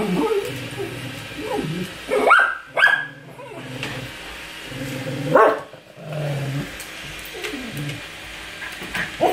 Woo! Oh.